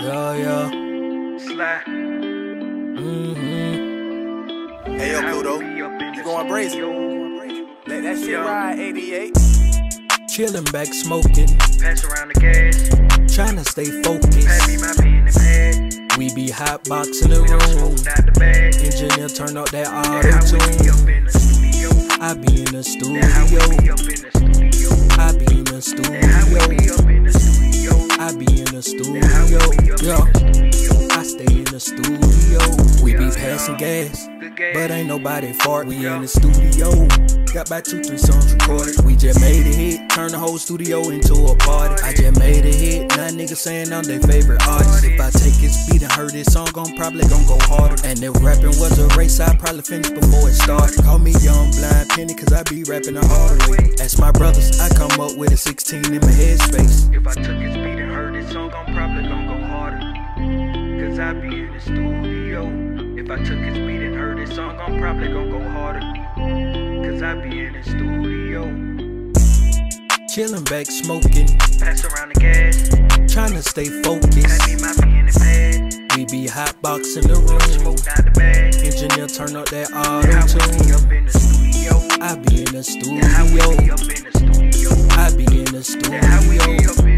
Yeah, yeah. Slide. Mm-hmm. Hey yo, Pluto, You you going brazen? Let that shit ride, 88. Chillin' back smoking, Pass around the gas. tryna stay Pass me focused. my pen and pad. We be hot boxing the room. smoke the bag. Engineer turn up that That how auto we be tune. up in the studio. I be in the That how we be studio. in the studio. I be in the That how we studio. The studio. Yeah. I stay in the studio. We be passing gas. But ain't nobody fart, we in the studio. Got about two, three songs recorded. We just made a hit, turn the whole studio into a party. I just made a hit, now niggas saying I'm their favorite artist. If I take his beat and heard this song, I'm probably gon' go harder. And if rapping was a race, I'd probably finish before it started. Call me young blind penny, cause I be rapping the hard way. Ask my brothers, I come up with a 16 in my headspace. If I took his song, I'm probably gonna go harder. Cause I be in the studio. If I took his beat and heard this song, I'm probably gonna go harder. Cause I be in the studio. Chillin' back smoking, Pass around the gas. tryna stay focused. me my pen and pad. We be hot boxing the room. smoke out the bag. Engineer turn up that That how we auto tune. in the studio. I be in the how we be in the studio. I be in the That how we be studio. up in the studio.